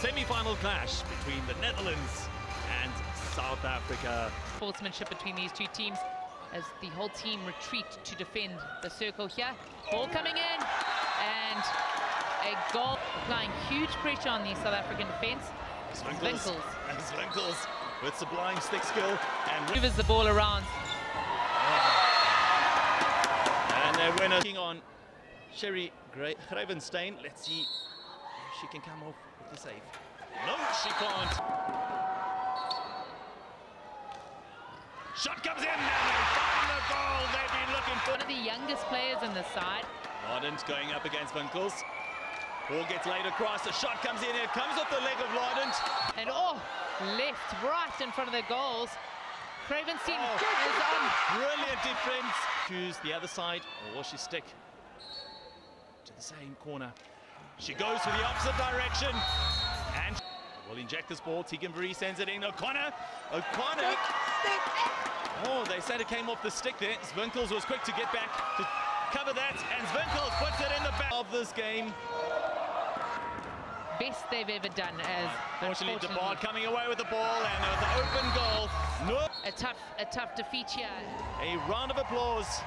semi-final clash between the Netherlands and South Africa. Sportsmanship between these two teams as the whole team retreat to defend the circle here. Ball coming in and a goal applying huge pressure on the South African defence. Zwinkels. And Zwinkels with sublime stick skill and Moves the ball around. And their winner Working on Sherry Gra- Gravenstein. Let's see she can come off with the save. No, she can't. Shot comes in and they find the goal they've been looking for. One of the youngest players in the side. Lardent going up against Winkels. Ball gets laid across. The shot comes in. It comes off the leg of Lardent. And oh, left, right in front of the goals. Gravenstein Oh. is on. Brilliant defense. Choose the other side, or will she stick to the same corner? She goes to the opposite direction, and will inject this ball. Tegan Marie sends it in. O'Connor, O'Connor. Oh, they said it came off the stick there. Zwinkels was quick to get back to cover that, and Zwinkels puts it in the back of this game. Best they've ever done as Fortunately, unfortunately, DeBard coming away with the ball, and with the open goal. No, a tough a tough defeat here. a round of applause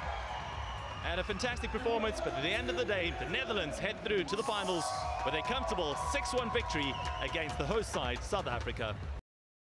and a fantastic performance. But at the end of the day, the Netherlands head through to the finals with a comfortable 6-1 victory against the host side, South Africa.